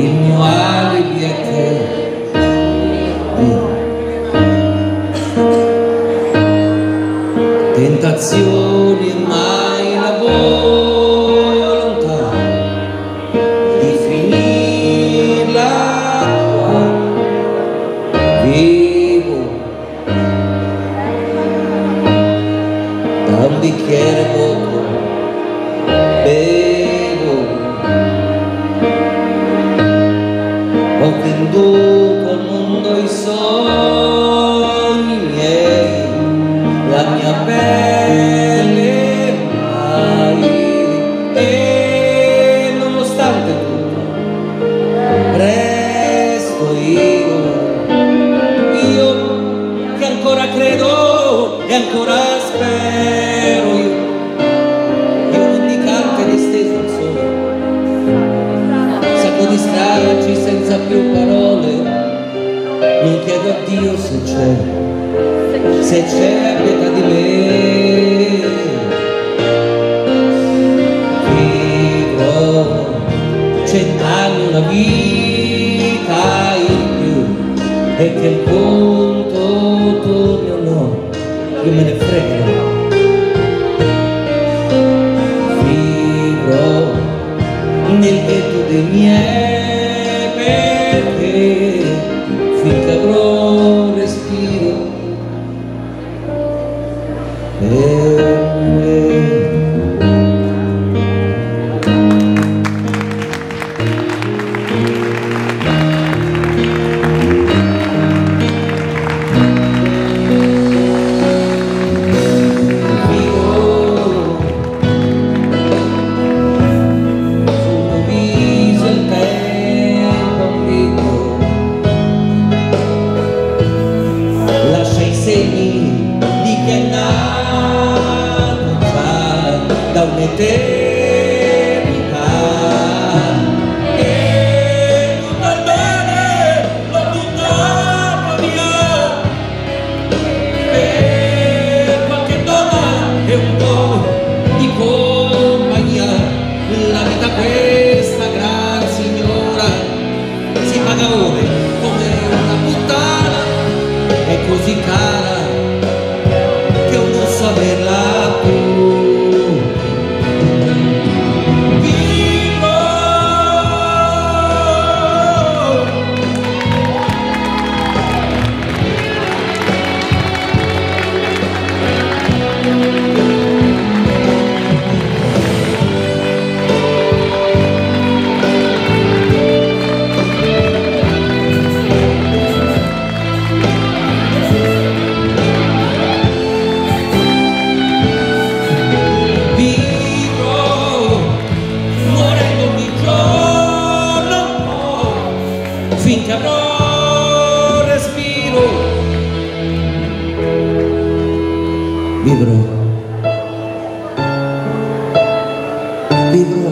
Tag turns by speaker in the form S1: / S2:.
S1: il mio alibi è te. Tentazioni mai la volontà di finirla qua. Vivo. Da un bicchiere vuoto. Venduto al mondo i sogni miei, la mia pelle mai. E nonostante tutto, resto io, io che ancora credo e ancora spero stragi senza più parole. Non chiedo a Dio se c'è se c'è pietà di me. Vivrò cent'anni una vita in più e che il conto torni o no io me ne frego. Nel ghetto dei miei the road. Da un'eternità e il bene l'ho buttato via. Per qualche donna e un po' di compagnia. La vita questa gran signora si paga ore come una puttana. È così cara fin ya no respiro. Vibro. Vibro.